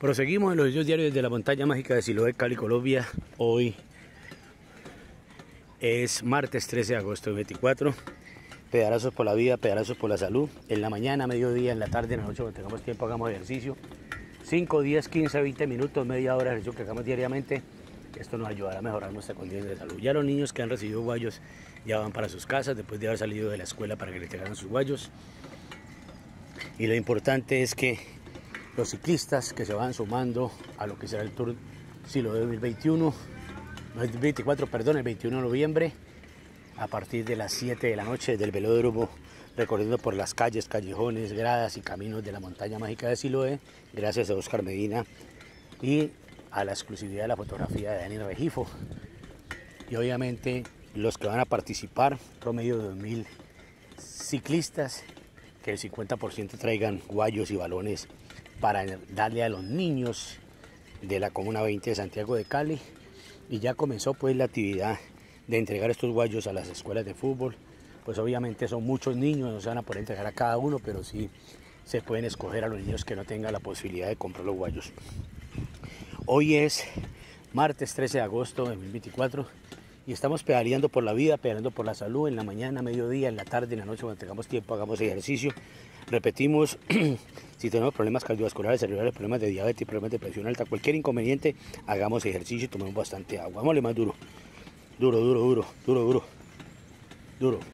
Proseguimos en los videos diarios de la montaña mágica de Siloé, Cali, Colombia. Hoy es martes 13 de agosto de 24. Pedalazos por la vida, pedalazos por la salud. En la mañana, mediodía, en la tarde, en la noche, cuando tengamos tiempo, hagamos ejercicio. 5, 10, 15, 20 minutos, media hora de ejercicio que hagamos diariamente. Esto nos ayudará a mejorar nuestra condición de salud. Ya los niños que han recibido guayos ya van para sus casas después de haber salido de la escuela para que les llegaran sus guayos. Y lo importante es que los ciclistas que se van sumando a lo que será el Tour Silo 2021, no, el 24, perdón, el 21 de noviembre, a partir de las 7 de la noche del velódromo, recorriendo por las calles, callejones, gradas y caminos de la montaña mágica de Siloé, gracias a Oscar Medina y a la exclusividad de la fotografía de Daniel Regifo. Y obviamente los que van a participar, promedio de 2.000 ciclistas, que el 50% traigan guayos y balones para darle a los niños de la Comuna 20 de Santiago de Cali y ya comenzó pues la actividad de entregar estos guayos a las escuelas de fútbol. Pues obviamente son muchos niños, no se van a poder entregar a cada uno, pero sí se pueden escoger a los niños que no tengan la posibilidad de comprar los guayos. Hoy es martes 13 de agosto de 2024 y estamos pedaleando por la vida, pedaleando por la salud, en la mañana, mediodía, en la tarde, en la noche, cuando tengamos tiempo, hagamos ejercicio. Repetimos, si tenemos problemas cardiovasculares, cerebrales, problemas de diabetes, problemas de presión alta, cualquier inconveniente, hagamos ejercicio y tomemos bastante agua. Vámonos más duro, duro, duro, duro, duro, duro, duro.